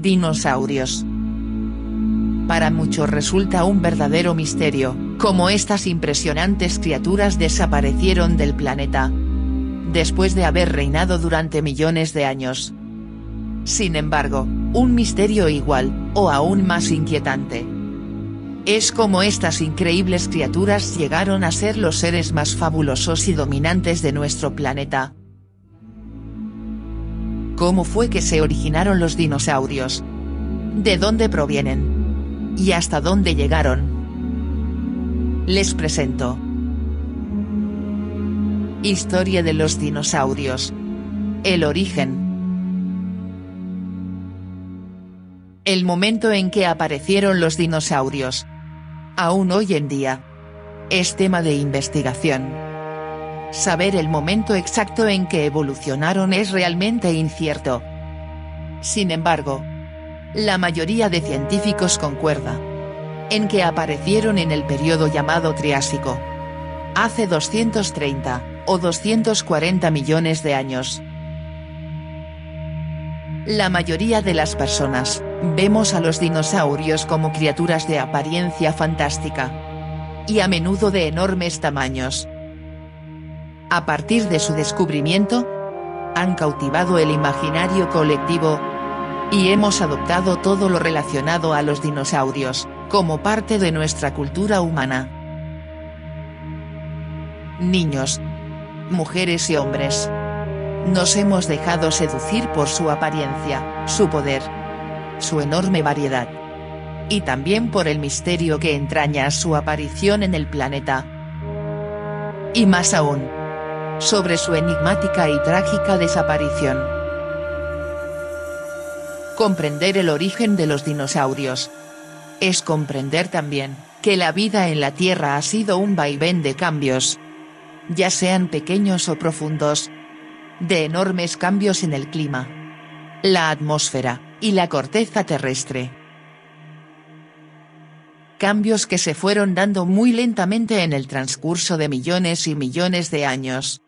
Dinosaurios. Para muchos resulta un verdadero misterio, cómo estas impresionantes criaturas desaparecieron del planeta. Después de haber reinado durante millones de años. Sin embargo, un misterio igual, o aún más inquietante. Es como estas increíbles criaturas llegaron a ser los seres más fabulosos y dominantes de nuestro planeta. ¿Cómo fue que se originaron los dinosaurios? ¿De dónde provienen? ¿Y hasta dónde llegaron? Les presento. Historia de los dinosaurios. El origen. El momento en que aparecieron los dinosaurios. Aún hoy en día. Es tema de investigación. Saber el momento exacto en que evolucionaron es realmente incierto. Sin embargo, la mayoría de científicos concuerda en que aparecieron en el periodo llamado Triásico. Hace 230, o 240 millones de años. La mayoría de las personas, vemos a los dinosaurios como criaturas de apariencia fantástica. Y a menudo de enormes tamaños. A partir de su descubrimiento, han cautivado el imaginario colectivo, y hemos adoptado todo lo relacionado a los dinosaurios, como parte de nuestra cultura humana. Niños, mujeres y hombres. Nos hemos dejado seducir por su apariencia, su poder, su enorme variedad. Y también por el misterio que entraña su aparición en el planeta. Y más aún, sobre su enigmática y trágica desaparición. Comprender el origen de los dinosaurios. Es comprender también, que la vida en la Tierra ha sido un vaivén de cambios. Ya sean pequeños o profundos. De enormes cambios en el clima. La atmósfera, y la corteza terrestre. Cambios que se fueron dando muy lentamente en el transcurso de millones y millones de años.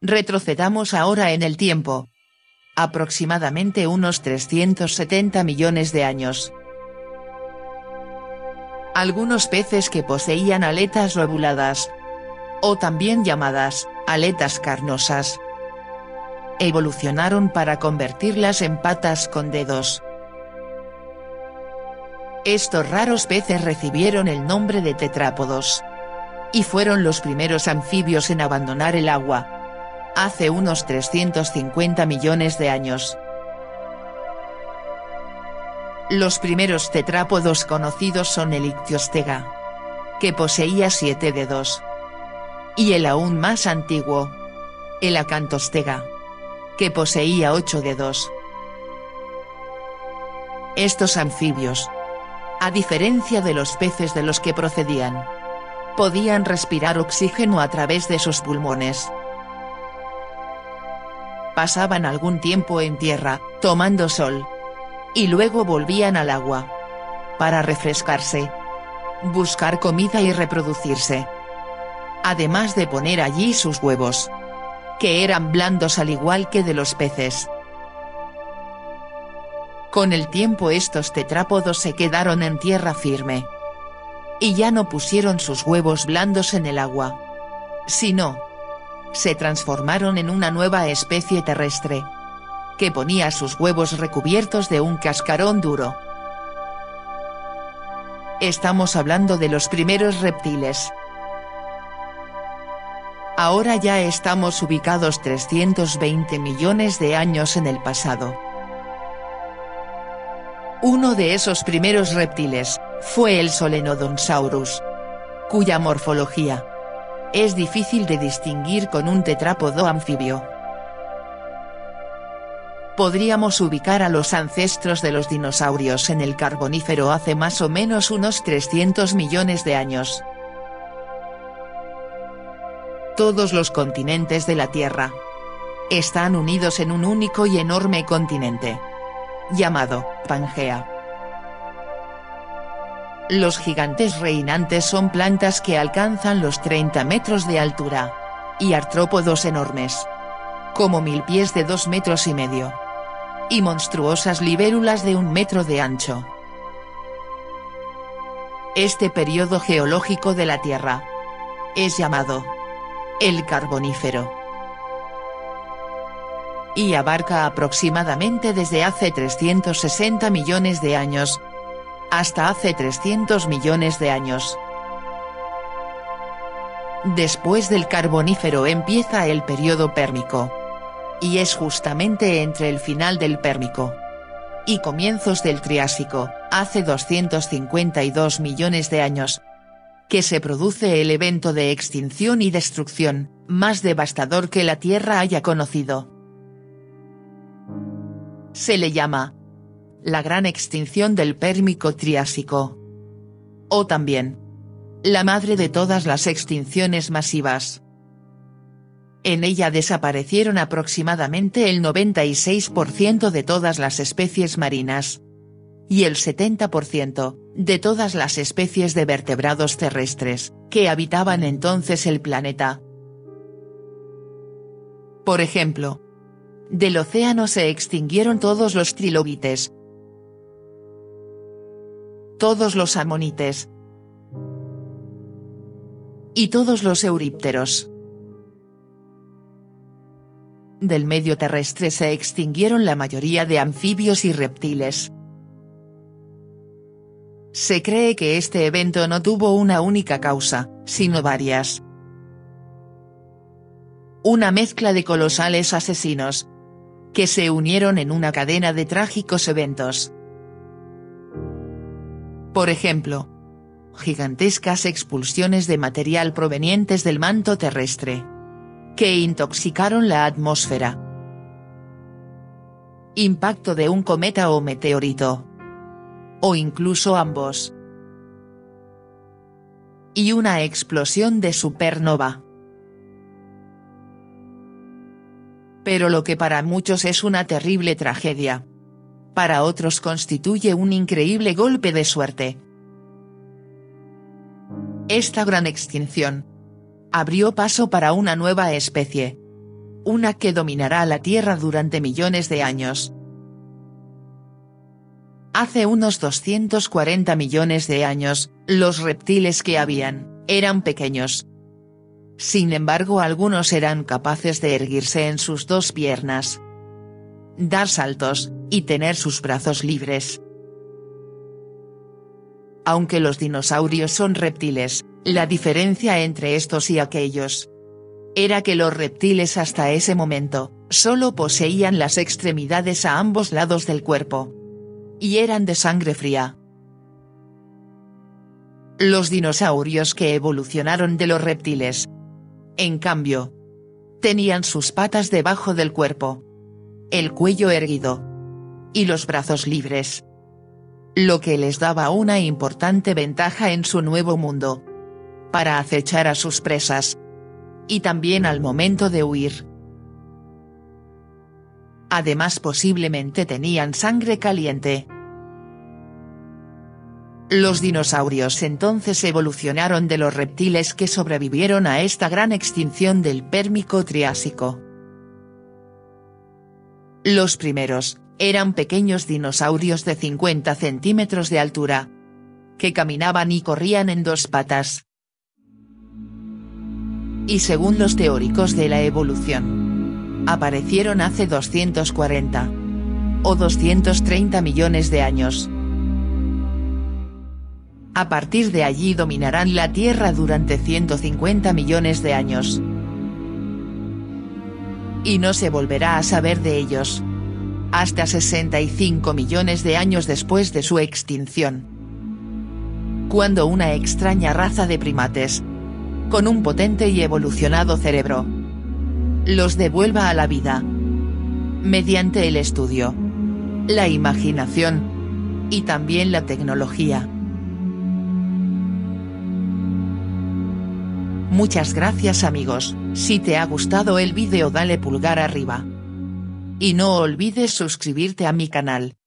Retrocedamos ahora en el tiempo. Aproximadamente unos 370 millones de años. Algunos peces que poseían aletas lobuladas. O también llamadas, aletas carnosas. Evolucionaron para convertirlas en patas con dedos. Estos raros peces recibieron el nombre de tetrápodos. Y fueron los primeros anfibios en abandonar el agua hace unos 350 millones de años. Los primeros tetrápodos conocidos son el Ictiostega, que poseía siete dedos. Y el aún más antiguo, el Acantostega, que poseía ocho dedos. Estos anfibios, a diferencia de los peces de los que procedían, podían respirar oxígeno a través de sus pulmones pasaban algún tiempo en tierra, tomando sol. Y luego volvían al agua. Para refrescarse. Buscar comida y reproducirse. Además de poner allí sus huevos. Que eran blandos al igual que de los peces. Con el tiempo estos tetrápodos se quedaron en tierra firme. Y ya no pusieron sus huevos blandos en el agua. Sino, se transformaron en una nueva especie terrestre. Que ponía sus huevos recubiertos de un cascarón duro. Estamos hablando de los primeros reptiles. Ahora ya estamos ubicados 320 millones de años en el pasado. Uno de esos primeros reptiles, fue el Solenodonsaurus. Cuya morfología, es difícil de distinguir con un tetrápodo anfibio. Podríamos ubicar a los ancestros de los dinosaurios en el Carbonífero hace más o menos unos 300 millones de años. Todos los continentes de la Tierra están unidos en un único y enorme continente llamado Pangea. Los gigantes reinantes son plantas que alcanzan los 30 metros de altura. Y artrópodos enormes. Como mil pies de 2 metros y medio. y monstruosas libélulas de un metro de ancho. Este periodo geológico de la Tierra es llamado el Carbonífero y abarca aproximadamente desde hace 360 millones de años hasta hace 300 millones de años. Después del Carbonífero empieza el periodo Pérmico. Y es justamente entre el final del Pérmico y comienzos del Triásico, hace 252 millones de años, que se produce el evento de extinción y destrucción, más devastador que la Tierra haya conocido. Se le llama la gran extinción del Pérmico Triásico. O también la madre de todas las extinciones masivas. En ella desaparecieron aproximadamente el 96% de todas las especies marinas. Y el 70% de todas las especies de vertebrados terrestres, que habitaban entonces el planeta. Por ejemplo, del océano se extinguieron todos los trilobites, todos los amonites, y todos los eurípteros. Del medio terrestre se extinguieron la mayoría de anfibios y reptiles. Se cree que este evento no tuvo una única causa, sino varias. Una mezcla de colosales asesinos. Que se unieron en una cadena de trágicos eventos. Por ejemplo, gigantescas expulsiones de material provenientes del manto terrestre. Que intoxicaron la atmósfera. Impacto de un cometa o meteorito. O incluso ambos. Y una explosión de supernova. Pero lo que para muchos es una terrible tragedia. Para otros constituye un increíble golpe de suerte esta gran extinción abrió paso para una nueva especie. Una que dominará la Tierra durante millones de años. Hace unos 240 millones de años, los reptiles que habían, eran pequeños. Sin embargo algunos eran capaces de erguirse en sus dos piernas, dar saltos, y tener sus brazos libres. Aunque los dinosaurios son reptiles, la diferencia entre estos y aquellos era que los reptiles hasta ese momento, solo poseían las extremidades a ambos lados del cuerpo. Y eran de sangre fría. Los dinosaurios que evolucionaron de los reptiles. En cambio. Tenían sus patas debajo del cuerpo. El cuello erguido. Y los brazos libres lo que les daba una importante ventaja en su nuevo mundo. Para acechar a sus presas. Y también al momento de huir. Además posiblemente tenían sangre caliente. Los dinosaurios entonces evolucionaron de los reptiles que sobrevivieron a esta gran extinción del Pérmico Triásico. Los primeros, eran pequeños dinosaurios de 50 centímetros de altura. Que caminaban y corrían en dos patas. Y según los teóricos de la evolución. Aparecieron hace 240. O 230 millones de años. A partir de allí dominarán la Tierra durante 150 millones de años. Y no se volverá a saber de ellos hasta 65 millones de años después de su extinción. Cuando una extraña raza de primates, con un potente y evolucionado cerebro, los devuelva a la vida. Mediante el estudio, la imaginación, y también la tecnología. Muchas gracias amigos, si te ha gustado el vídeo dale pulgar arriba. Y no olvides suscribirte a mi canal.